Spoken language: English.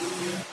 Hallelujah.